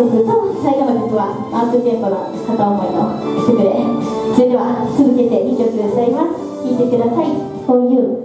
曲と最後の曲はアークテンポの片思いのくれそれでは続けて2曲歌います聴いてください「For You」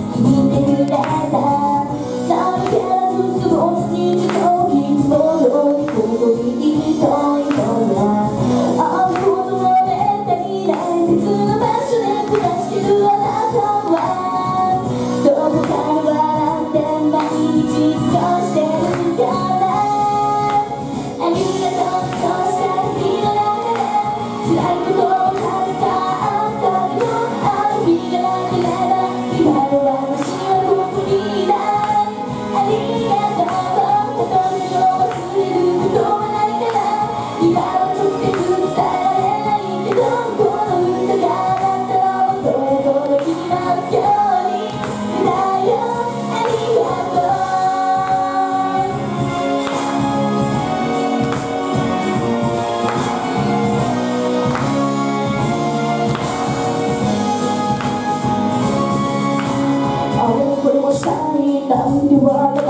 なんでまま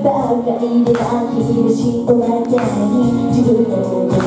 ばかりで呆れい。自分のこと